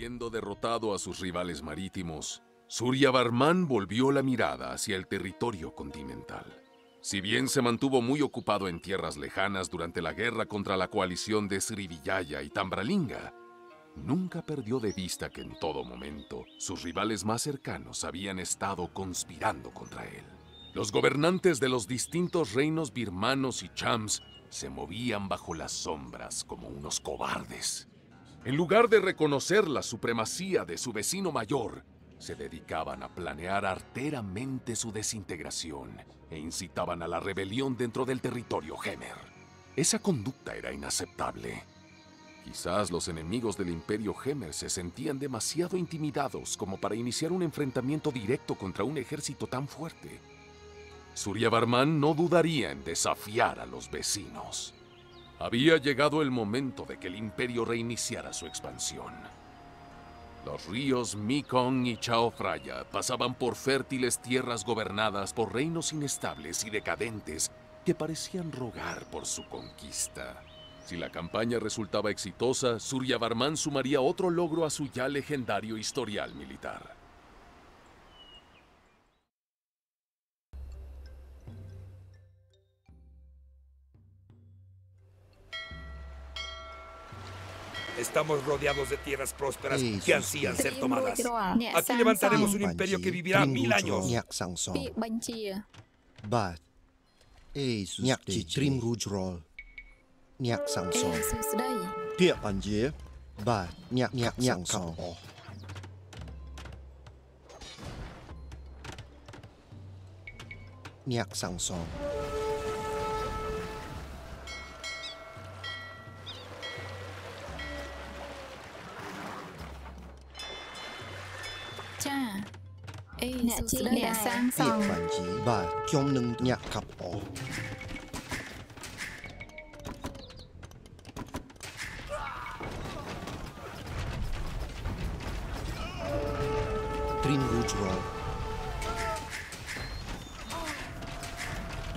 Habiendo derrotado a sus rivales marítimos, Suryavarman volvió la mirada hacia el territorio continental. Si bien se mantuvo muy ocupado en tierras lejanas durante la guerra contra la coalición de Srivijaya y Tambralinga, nunca perdió de vista que en todo momento sus rivales más cercanos habían estado conspirando contra él. Los gobernantes de los distintos reinos birmanos y chams se movían bajo las sombras como unos cobardes. En lugar de reconocer la supremacía de su vecino mayor, se dedicaban a planear arteramente su desintegración e incitaban a la rebelión dentro del territorio Hemer. Esa conducta era inaceptable. Quizás los enemigos del imperio Hemer se sentían demasiado intimidados como para iniciar un enfrentamiento directo contra un ejército tan fuerte. Suryavarman no dudaría en desafiar a los vecinos. Había llegado el momento de que el imperio reiniciara su expansión. Los ríos Mekong y Chao Phraya pasaban por fértiles tierras gobernadas por reinos inestables y decadentes que parecían rogar por su conquista. Si la campaña resultaba exitosa, Suryavarman sumaría otro logro a su ya legendario historial militar. Estamos rodeados de tierras prósperas que ansían ser tomadas. Aquí levantaremos un imperio que vivirá mil años. But, nhạc chỉ Trim Rujrol, nhạc sang song. Địa bản dế, và nhạc nhạc nhạc song. Nhạc sang song. អេអ្នកសួជីស្ដីអ្នកសាងសពាក្ង់យបញ្ជាបាទខ្ញុំនឹងញ៉ាក់កាប់អស់ត្រីមរូចរល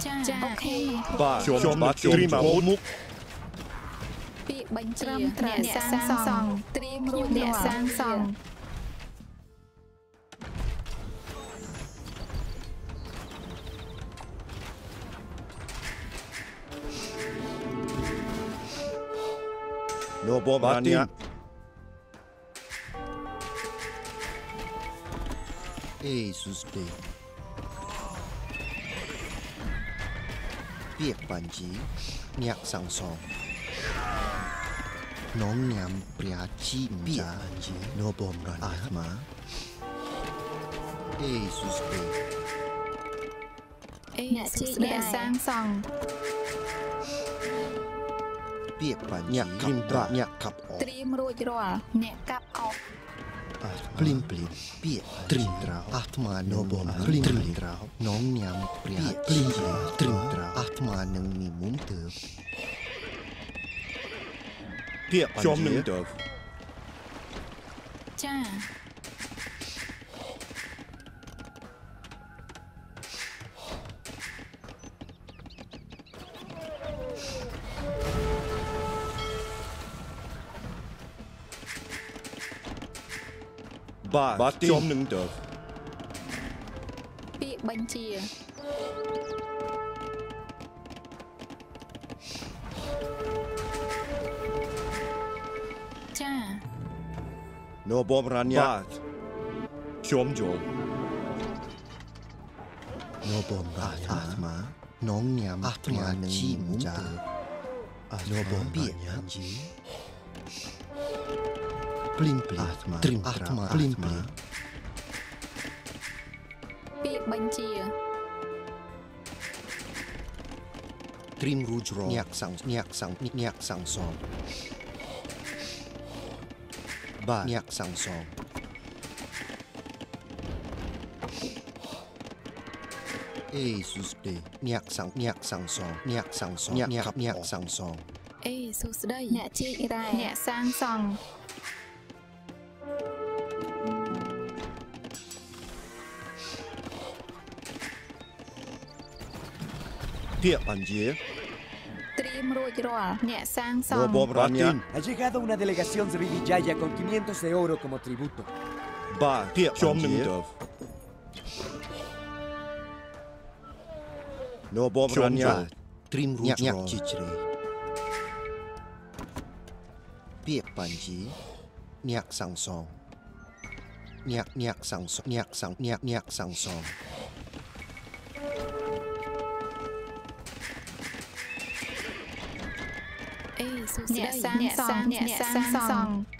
ចាចាអូខេបាទខ្ញុំបាទត្រៀមអាវុធមុខពាក្យបញ្ជាត្រឹមត្រូវអ្នកអ្នកសាងសាងសសង់ង់ត្រៀមរួចអ្នករាល់សាងសង់ No bom Martin. Jesus be. Biết Panji, chí, sang song. Nóng nhằm bria chi Panji, bản chí, no bom rắn Atma. Jesus be. Nhạc sang song. ពាក្យបញ្ជីគ្រីមត្រាអ្នកកាប់អស់ត្រៀមរួចរាល់អ្នកកាប់អស់ភ្លីមភ្លីមពាក្យត្រីមត្រាវអាត្មានៅបំភ្លីមភ្លីមត្រាវនងញ៉ាំព្រះភ្លីមត្រីមត្រាវអាត្មានឹងនិមន្តទៅពាក្យបញ្ជីខ្ញុំនឹងទៅចា បាទខ្ញុំនឹងទៅពាក្យបញ្ជាចានៅបំរានយ៉ាបាទខ្ញុំយល់នៅបំរានអាត្មានងញ៉ាំអាត្មានឹងនិមន្តទៅនៅបំពា ក្យបញ្ជីភ្លីមភ្លីមត្រីមអាត្មាភ្លីមភ្លីម ពាក្យបញ្ជា ត្រីមរូចរញាក់សាំងញាក់សាំងញាក់សាំងសងបាទញាក់សាំងសងអេស៊ូសទេញាក់សាំងញាក់សាំងសងញាក់សាំងសងញាក់ញាក់សាំងសង អេសួស្ដី អ្នកជីករ៉ែអ្នកសាងសង់ ពាក្យបញ្ជា ត្រៀម Ha llegado una delegación de Rivijaya con 500 de oro como tributo. Ba, chom nâng tøv. No bom ranya.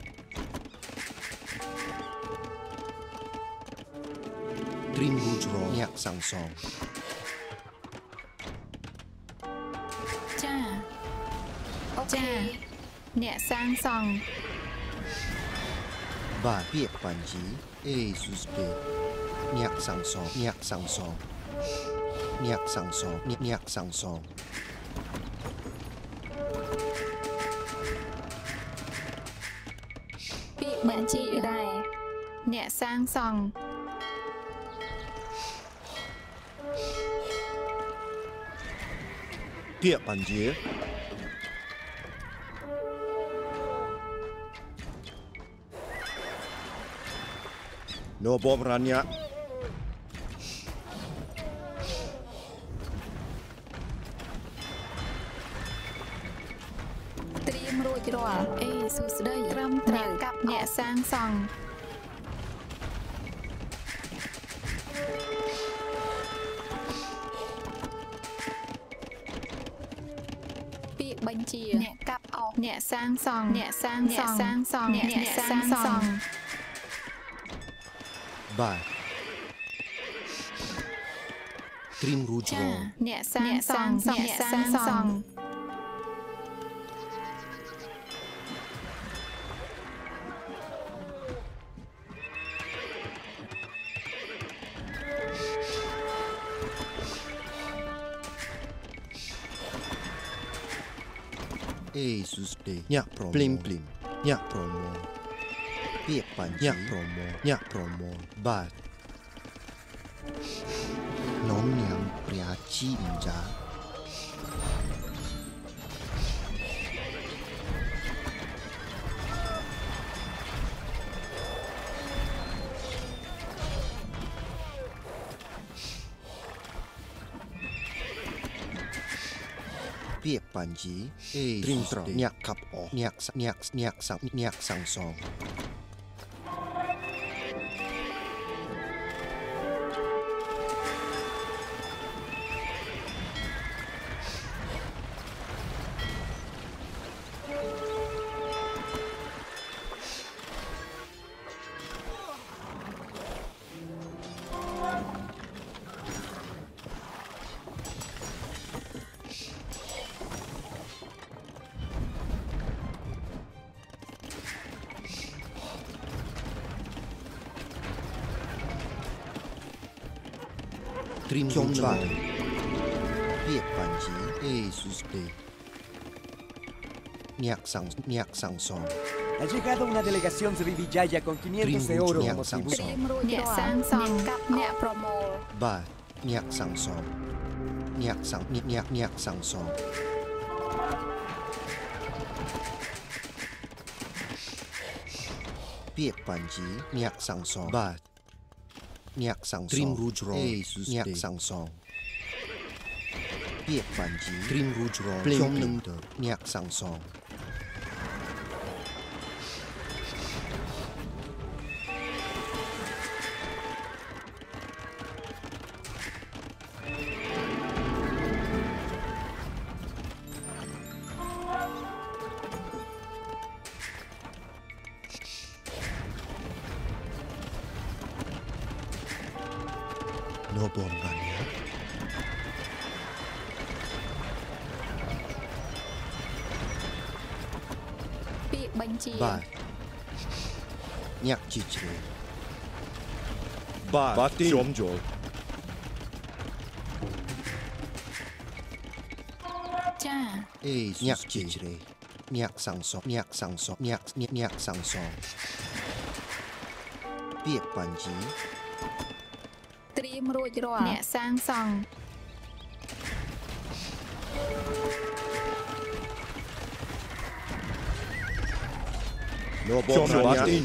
Trim ru nhạc chi chre. Piek panji. Nhạc sang song. Nhạc nhạc sang song. Nhạc sang nhạc nhạc sang song. Nhẹ sang song, nhẹ sang song. Trim Rujro nhạc sang song. Cha. Cha. Nhẹ sang song. Ba piek panji. E sus pe. Nhạc sang song, bạn chị đây. Nhẹ sang song. Piek bom 放。比本钱。抓偶。念三双。念三双。念三双。念三双。八。三轮车。念三双。念三双。Iisuse ne-a promo, plim plim, ne-a promo, pie panci, ne-a promo, ne-a promo, bat. Nom ne-am prea cinja. Panji, Tring oh. Nyak Niak Kap Oh, Niak Nyak Niak Sang Niak Sang Song. 35. Wie panji, Jesus de. Niaksang, Niaksang Song. Ha llegado una delegación de Vivillaya con 500 de oro como tributo. Niaksang Song, Niak Promo. Ba, Niaksang Song. Niaksang, Niak, Niaksang Song. Piet panji, Niaksang Song. Ba, Nhạc sang Trim Rouge sang song. Việc phản chí Trim Rouge Nhạc sang song. Ba. Nhạc sang song. Trim Rujro. E sus nhạc sang song. Piek panji. Trim Rujro. Chom nâng tờ. Nhạc song. No bom ranya. Piek bánh. Nhạc chi ត្រៀមរួចរាល់អ្នកសាងសង់លោកបងស្វាទីន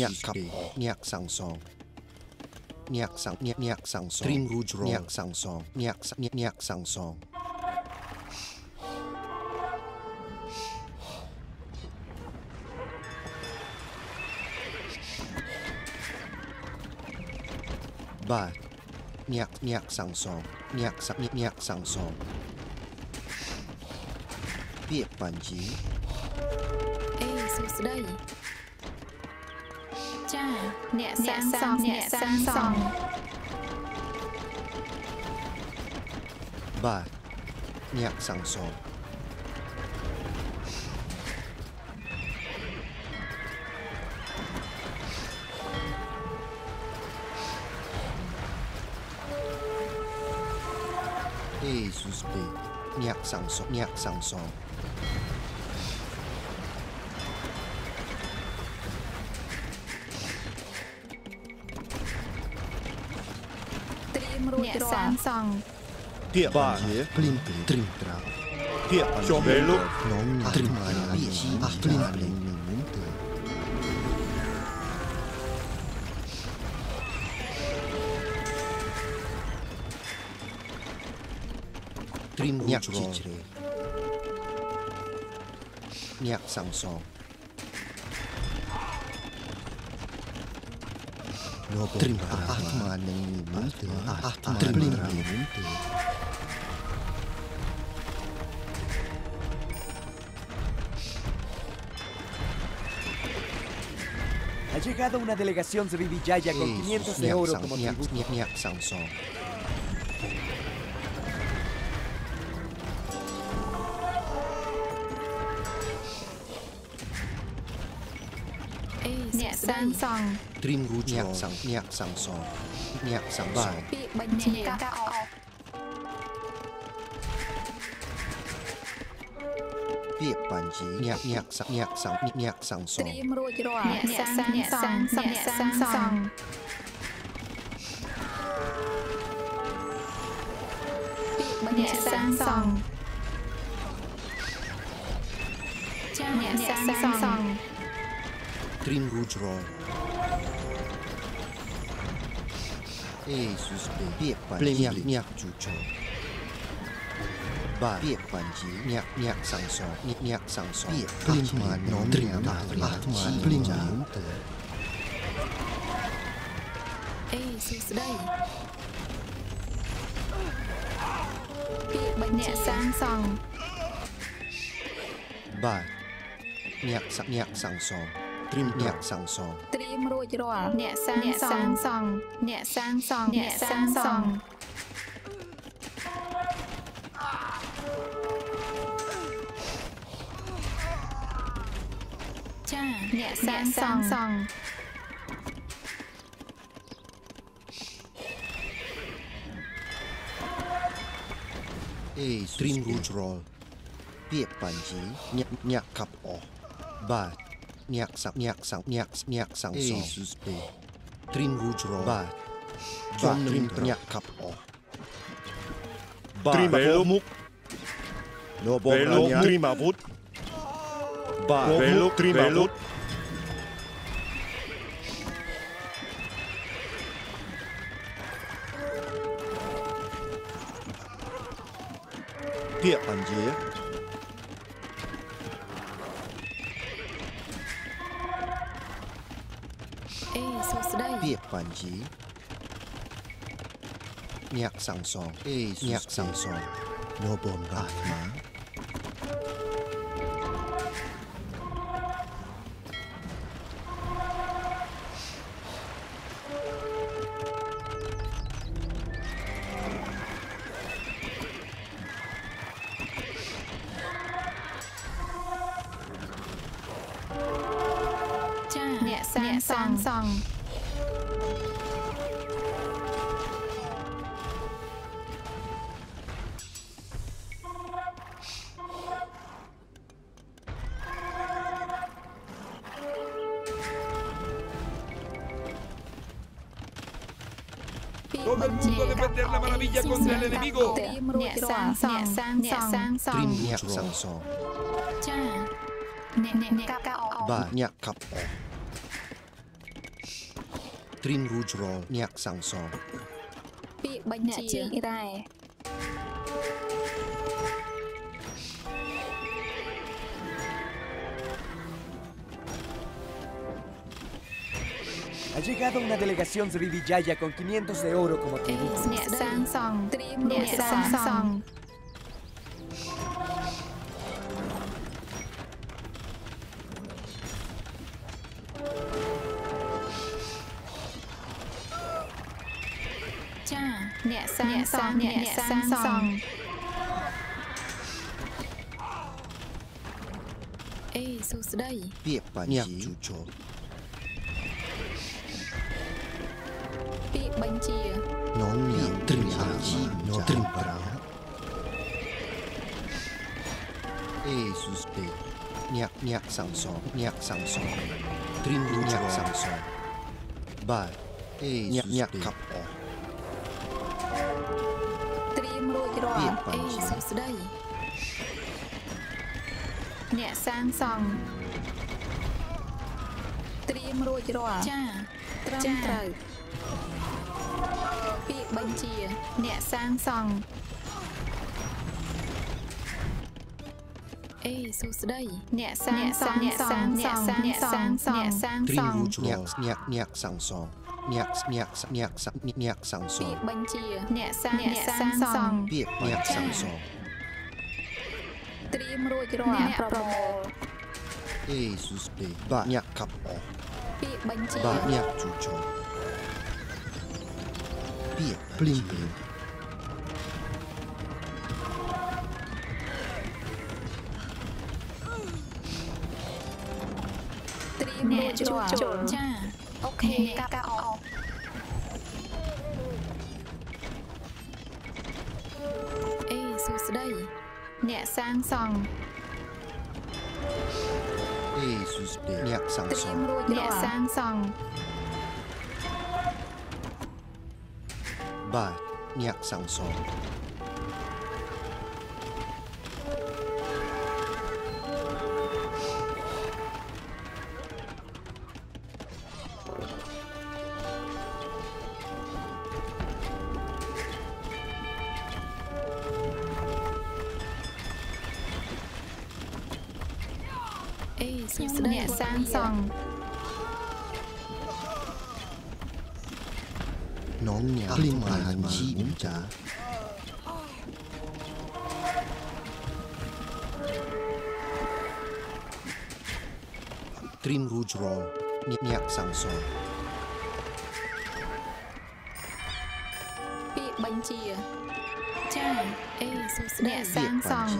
ញាក់ខាប់ញាក់សាំងសង Nyak sang nyak nyak sang song. Trim Rouge Roll. Nyak sang song. Nyak nyak nyak sang song. Ba. Nyak nyak sang song. Nyak sang nyak nyak sang song. Пек панчи. Эй, сусдай. chí អេសួស្តីចាអ្នកសាងសង់អ្នកសាងសង់ ba nhạc sang song Jesus B nhạc sang song nhạc sang song Samsung. Dia Baie. Plim plim. Trim Tra. Tia Ciobello. Non ah, trim tram. Plim plim. Trim Nhạc Chi Tri Nhạc Samsung Ha llegado una delegación Srivijaya con 500 de oro como tributo. song Trim ru nhạc sang nhạc sang song nhạc sang bài. Bị bệnh chính ca ca ọ Bị bản chí nhạc nhạc sang nhạc sang nhạc sang song Trim ru nhạc sang nhạc sang sang nhạc sang song nhẹ sang sòng nhẹ sang sòng អ្នកសាងសង់ពាក្យបញ្ជាសាងសង់ចាអ្នកសាងសង់ trim ru roy Jesus biết bản nhạc nhạc chủ trò ba biết bản chí nhạc nhạc sang song nhạc nhạc sang song biết plin mà nón trim ta atma plin muốn từ អេសួស្ តីពាក្យបញ្ជាសាងសង់ ba nhạc sang nhạc sang song trim nhạc sang song ត្រៀមរួចរាល់អ្នកសាងសង់សង់អ្នកសាងសង់អ្នកសាងសង់ចាអ្នកសាងសង់សង់ trim ru roy biết bản chí nhạc nhạc cặp ọ ba nhạc sang nhạc sang nhạc nhạc sang song Jesus trim Nyaksang, nyaksang, nyaks, nyaksang, Jesus, be. Trin rujro. Ba. Ba, trin nyakap o. Ba, belumuk. No bom beluk, trima vut. Ba, beluk, trima vut. Pia anjir. Bản chí nhạc sang song nhạc sang song no bom gạt má cha អ្ contra el enemigo. អ្នកសាងសង់អ្នកសាងស ត្រៀ ង់ មញាក់សាំងសង ចាអ្នកអ្នកអ្នកកាប់អោ បាទញាក់កាប់អស់ត្រៀមរូចរលញាក់សាំងសង ពាក្យបញ្ជារ៉ែ llegado una delegación con 500 de oro como tributo. បញ្ញាក់ជូជល ពាក្យបញ្ជា น้องញាក់ត្រៀមអាជីណូត្រៀមប្រាអេស៊ូសពេញាក់ញាក់សាំងសងញាក់សាំងសងត្រៀមរូចរលសាំងសងបាទអេញាក់ញាក់កាប់អស់ ត្រៀមរួចរា ពា ល់ ក្យបញ្ អេ ជា សួស្ដីអ្នកសាងសង់ត្រៀមរួចរាល់ចាត្រឹមត្រូវ ពាក្យបញ្ជា អ្នកសាងសង់អេសួស្ដីអ្នកសាងសង់អ្នកសាងសង់អ្នកសាងសង់អ្នកសាងត្រៀសមង់រូចរលញាក់ញាក់សាំងសងញាក់ញាក់ញាក់សាំញាក់សាំងសពាងក្យបញ្ជាអ្នកសាងអ្នកសាងសង់ពាក្យញាក់សាំងសងត្រៀមរួចរាល់អ្នកប្រមូលអេស៊ូសពេបាទញាក់កាប់អស់ពាក្យបញ្ជាបាទញាក់ជូជ លពាក្យភ្លីងភ្លីង ត្រៀមរួចរាល់ចាអូខេកាប់អោអេសួស្ដីអ្នកសាងសង់ អេស៊ូសពេញាក់សាំង ត្ ស រៀ ង មរួចអ្នកសាងសង់ บาท อยากสั่งสอน non 만지 문자 Trim Rouge Roll, Niak Samson ពាក្យបញ្ជាចាអេសុស្ដីអ្នកសាងសង់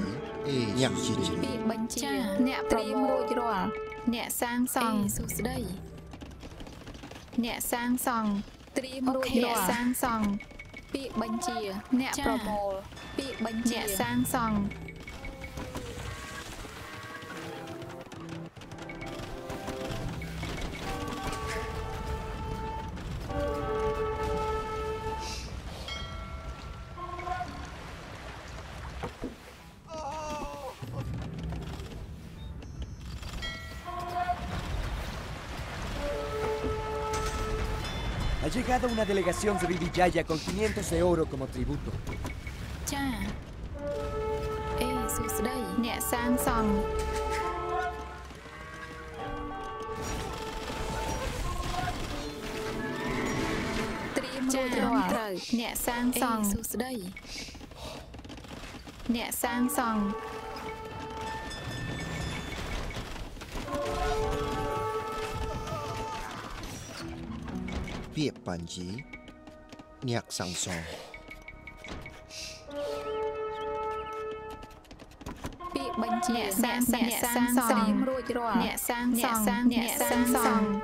អេញ៉ាំជាពាក្យបញ្ជាអ្នកព្រៀមរួចរាល់អ្នកសាងសង់សុស្ដីអ្នកសាងសង់ ត្រៀមរួចរាល់អ្នកសាងសង់ពាក្យបញ្ជា អ្នកប្រមូលពាក្យបញ្ជាអ្នកសាងសង់ llegado una delegación Srivijaya con 500 de oro como tributo. ចា Viết bản chí. Nhạc sẵn sàng Viết bản chí. Sang sẵn sàng sang sẵn sang Nhạc sang sàng Nhạc sẵn sàng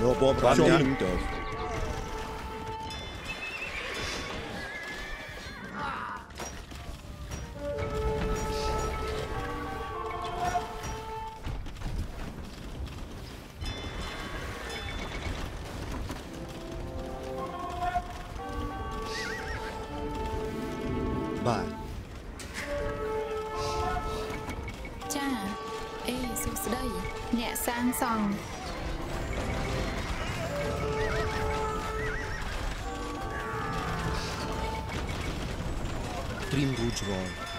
Nur Bob, was extreme Rouge Roll.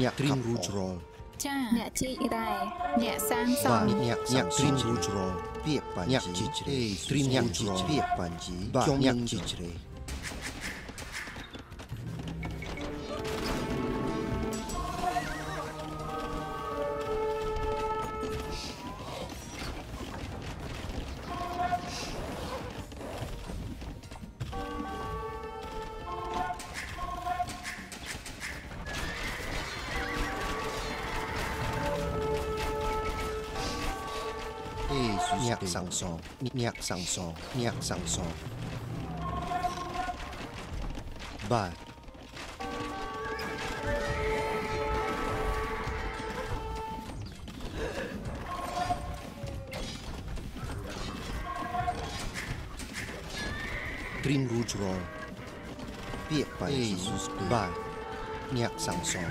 អ្នកត្រៀមរួចរាល់ចាអ្នកជីករ៉ែអ្នកសាងសបាទង់អ្នកអ្នកត្រៀមរួចរាល់ពាក្យបញ្ជាអ្នកជីជ្រេត្រៀមអ្នកជីជ្រេពាក្យបញ្ជាបាទអ្នកជីជ្រេ sang song, niak sang song. But Green Rouge Roll. Piek Pai Jesus Ba. Nyak Sang Song.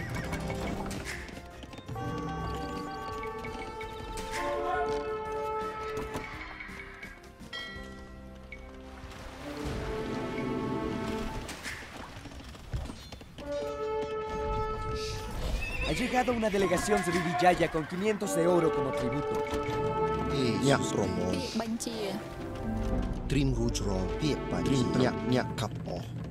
Llegado una delegación Srivijaya con 500 de oro como tributo. អ្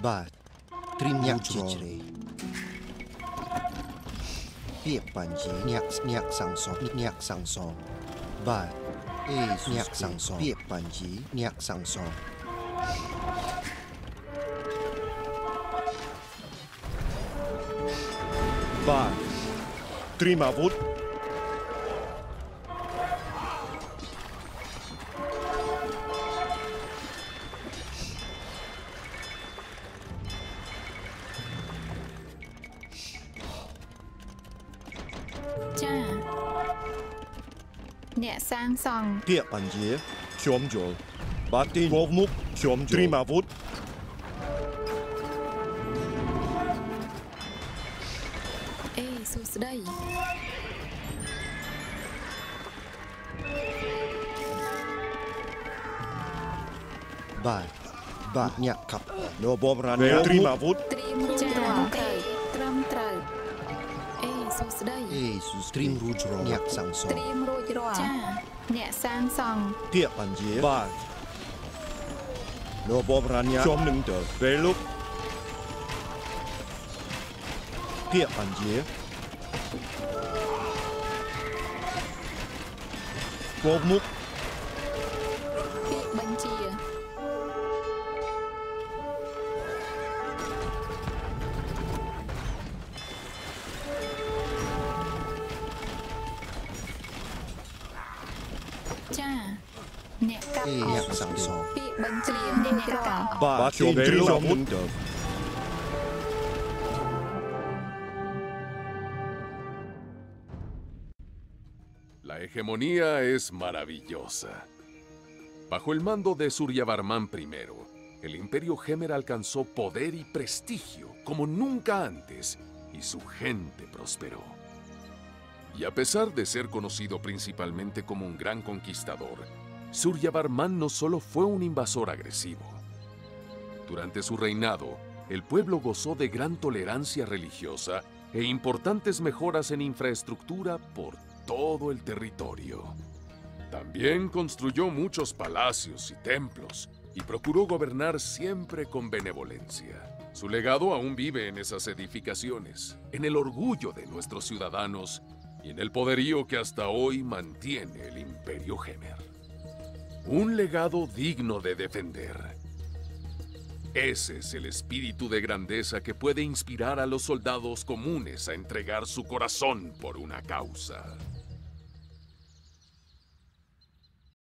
Ba, trinyak cicre. Pie panji nyak nyak sangso, nyak sangso. Ba, eh nyak sangso, pie panji, nyak sangso. Ba, terima vot អ្នកសាងសង់ពាក្យបញ្ជាខ្ញុំយល់បាទទីវមុខខ្ញុំត្រៀមអាវុធអេសួស្ដីបាទបាទអ្នកកាប់អស់នៅបបរានីត្រៀមអាវុធត្រៀមរួច ត្រៀមរួចរាល់អ្នកសាងសង់ ត្រៀមរួចរាល់ចាអ្នកសាងសង់ ពាក្យបញ្ជាបាទនៅបបរានីខ្ញុំនឹងទៅពេលលុបពាក្យបញ្ជាវមុខ La hegemonía es maravillosa. Bajo el mando de Suryavarman I, el imperio Gemer alcanzó poder y prestigio como nunca antes y su gente prosperó. Y a pesar de ser conocido principalmente como un gran conquistador, Suryavarman no solo fue un invasor agresivo, durante su reinado, el pueblo gozó de gran tolerancia religiosa e importantes mejoras en infraestructura por todo el territorio. También construyó muchos palacios y templos y procuró gobernar siempre con benevolencia. Su legado aún vive en esas edificaciones, en el orgullo de nuestros ciudadanos y en el poderío que hasta hoy mantiene el Imperio Gemer. Un legado digno de defender. Ese es el espíritu de grandeza que puede inspirar a los soldados comunes a entregar su corazón por una causa.